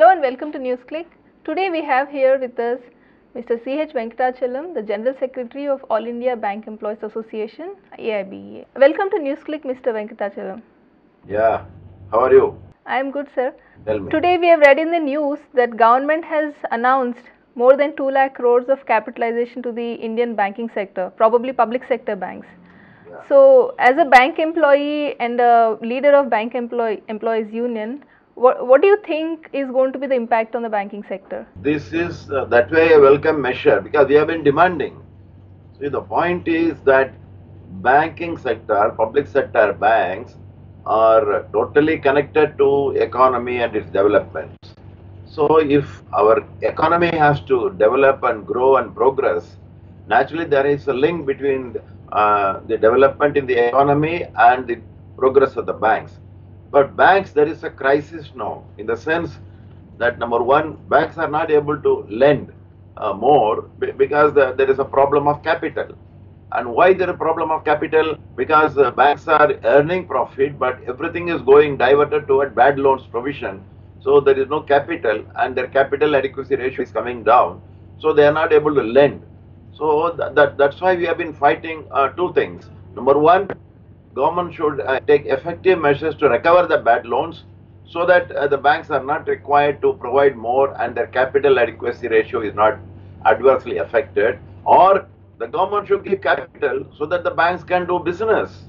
Hello and welcome to NewsClick. Today we have here with us Mr. C.H. Venkatachalam, the General Secretary of All India Bank Employees Association, AIBEA. Welcome to NewsClick, Mr. Venkatachalam. Yeah. How are you? I am good, sir. Tell me. Today we have read in the news that government has announced more than 2 lakh crores of capitalization to the Indian banking sector, probably public sector banks. Yeah. So, as a bank employee and a leader of Bank Employee Employees Union, what, what do you think is going to be the impact on the banking sector? This is uh, that way a welcome measure because we have been demanding. See, the point is that banking sector, public sector banks are totally connected to economy and its development. So, if our economy has to develop and grow and progress, naturally there is a link between uh, the development in the economy and the progress of the banks. But banks, there is a crisis now in the sense that number one, banks are not able to lend uh, more be- because the, there is a problem of capital. And why there is a problem of capital? Because uh, banks are earning profit, but everything is going diverted toward bad loans provision. So there is no capital, and their capital adequacy ratio is coming down. So they are not able to lend. So that, that that's why we have been fighting uh, two things. Number one, government should uh, take effective measures to recover the bad loans so that uh, the banks are not required to provide more and their capital adequacy ratio is not adversely affected. Or the government should give capital so that the banks can do business.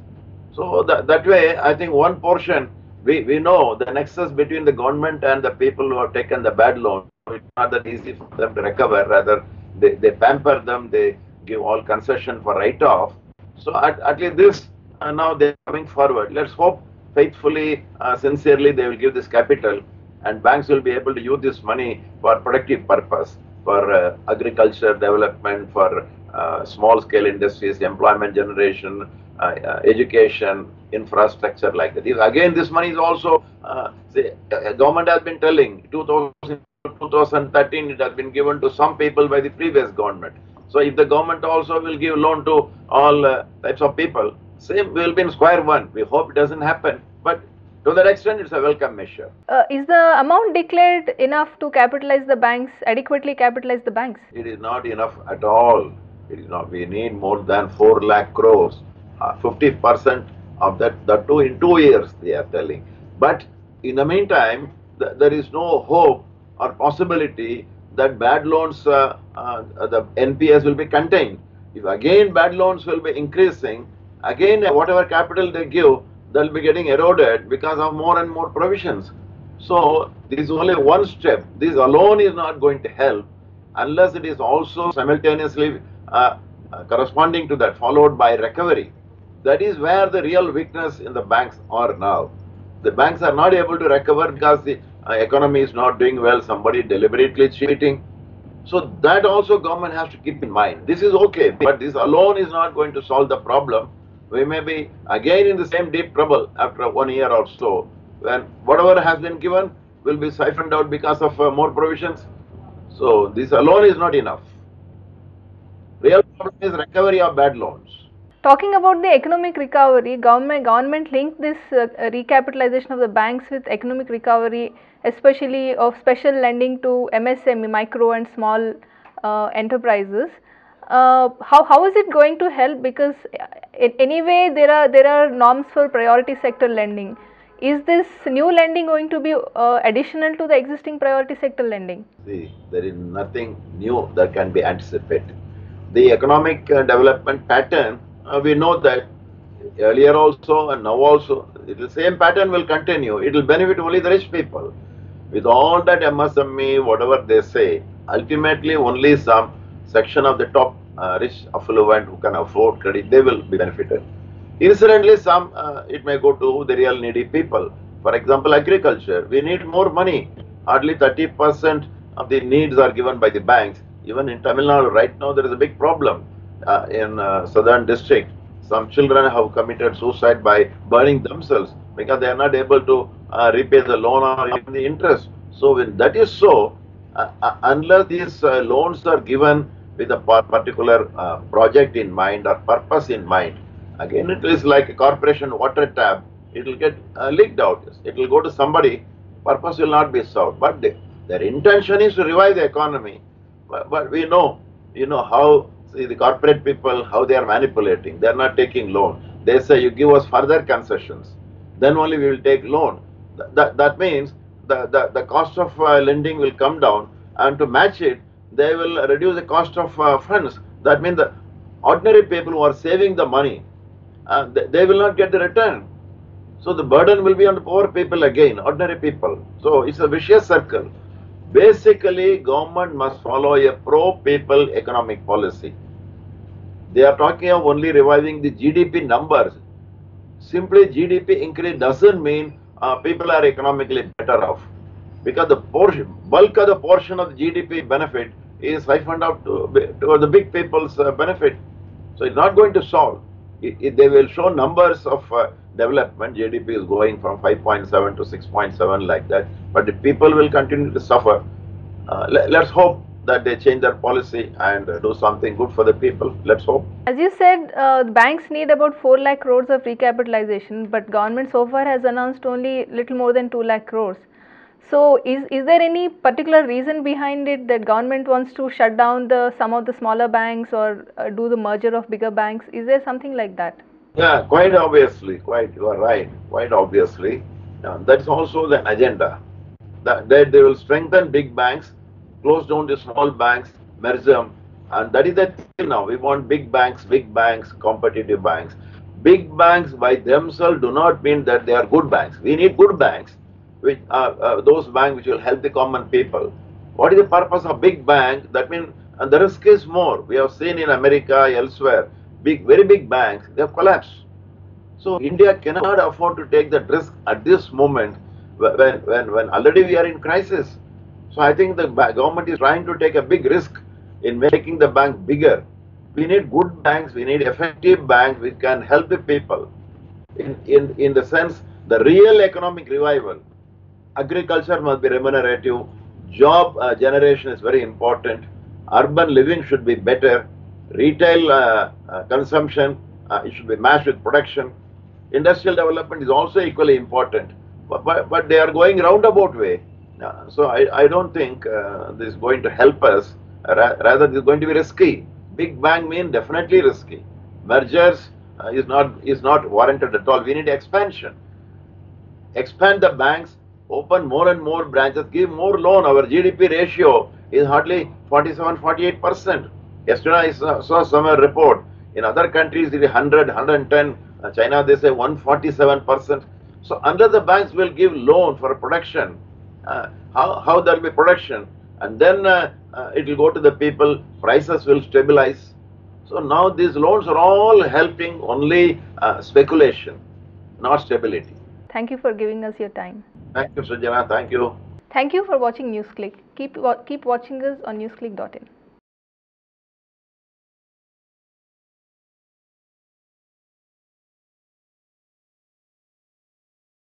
So that, that way i think one portion we, we know the nexus between the government and the people who have taken the bad loan. It's not that easy for them to recover. Rather they, they pamper them. They give all concession for write off so at, at least this uh, now they're coming forward. Let's hope faithfully, uh, sincerely, they will give this capital and banks will be able to use this money for productive purpose, for uh, agriculture development, for uh, small scale industries, employment generation, uh, uh, education, infrastructure like that. Again, this money is also, uh, government has been telling 2000, 2013 it has been given to some people by the previous government. So if the government also will give loan to all types of people, same will be in square one. We hope it doesn't happen, but to that extent, it's a welcome measure. Uh, is the amount declared enough to capitalize the banks, adequately capitalize the banks? It is not enough at all. It is not. We need more than four lakh crores. Fifty percent of that, the two in two years, they are telling. But in the meantime, th- there is no hope or possibility that bad loans, uh, uh, the NPAs will be contained. If again bad loans will be increasing, again whatever capital they give, they'll be getting eroded because of more and more provisions. So this is only one step. This alone is not going to help unless it is also simultaneously uh, corresponding to that followed by recovery. That is where the real weakness in the banks are now. The banks are not able to recover because the uh, economy is not doing well. Somebody deliberately cheating. So that also government has to keep in mind. This is okay, but this alone is not going to solve the problem. We may be again in the same deep trouble after one year or so, when whatever has been given will be siphoned out because of uh, more provisions. So this alone is not enough. Real problem is recovery of bad loans. Talking about the economic recovery, government government linked this uh, recapitalization of the banks with economic recovery, especially of special lending to MSME, micro and small uh, enterprises. Uh, how, how is it going to help? Because uh, in, anyway, there are there are norms for priority sector lending. Is this new lending going to be uh, additional to the existing priority sector lending? See, there is nothing new that can be anticipated. The economic uh, development pattern, uh, we know that earlier also and now also, the same pattern will continue. It will benefit only the rich people. With all that MSME, whatever they say, ultimately only some section of the top uh, rich affluent who can afford credit, they will be benefited. Incidentally, some uh, it may go to the real needy people. For example, agriculture. We need more money. Hardly 30% of the needs are given by the banks. Even in Tamil Nadu, right now, there is a big problem uh, in uh, southern district. Some children have committed suicide by burning themselves because they are not able to uh, repay the loan or even the interest. So, when that is so, uh, unless these loans are given with a particular uh, project in mind or purpose in mind, again it is like a corporation water tap. It will get uh, leaked out. It will go to somebody. Purpose will not be served. But the, Their intention is to revive the economy, but, but we know, you know how see the corporate people how they are manipulating. They are not taking loan. They say you give us further concessions, then only we will take loan. That that, that means the, the the cost of uh, lending will come down, and to match it, they will reduce the cost of uh, funds. That means the ordinary people who are saving the money, uh, they, they will not get the return. So the burden will be on the poor people again, ordinary people. So it's a vicious circle. Basically, government must follow a pro-people economic policy. They are talking of only reviving the GDP numbers. Simply GDP increase doesn't mean uh, people are economically better off. Because the portion, bulk of the portion of the GDP benefit is siphoned out to, to the big people's uh, benefit. So it's not going to solve. It, it, they will show numbers of uh, development. GDP is going from 5.7 to 6.7 like that. But the people will continue to suffer. Uh, let, us hope that they change their policy and uh, do something good for the people. Let's hope. As you said, uh, banks need about 4 lakh crores of recapitalization, but government so far has announced only little more than 2 lakh crores. So, is, is there any particular reason behind it that government wants to shut down the some of the smaller banks or uh, do the merger of bigger banks? Is there something like that? Yeah, quite obviously, quite you are right, quite obviously. Uh, that's also the agenda. That, that they will strengthen big banks, close down the small banks, merge them, and that is the thing now. We want big banks, big banks, competitive banks. Big banks by themselves do not mean that they are good banks. We need good banks which are uh, those banks which will help the common people. What is the purpose of big bank? That means and the risk is more. We have seen in America, elsewhere, big, very big banks, they have collapsed. So India cannot afford to take that risk at this moment when, when, when already we are in crisis. So I think the government is trying to take a big risk in making the bank bigger. We need good banks, we need effective banks which can help the people. In, in, in the sense, the real economic revival agriculture must be remunerative, job uh, generation is very important, urban living should be better, retail uh, uh, consumption uh, it should be matched with production, industrial development is also equally important, but, but, but they are going roundabout way. Uh, so I, I don't think uh, this is going to help us, ra rather this is going to be risky. Big bang mean definitely risky. Mergers is not is not warranted at all. We need expansion. Expand the banks open more and more branches, give more loan. Our GDP ratio is hardly 47, 48 percent. Yesterday I saw, some report. In other countries it is 100, 110. Uh, China they say 147 percent. So under the banks will give loan for production. Uh, how, how there will be production? And then uh, uh, it will go to the people, prices will stabilize. So now these loans are all helping only uh, speculation, not stability. Thank you for giving us your time. Thank you, Sujana. Thank you. Thank you for watching NewsClick. Keep, keep watching us on newsclick.in.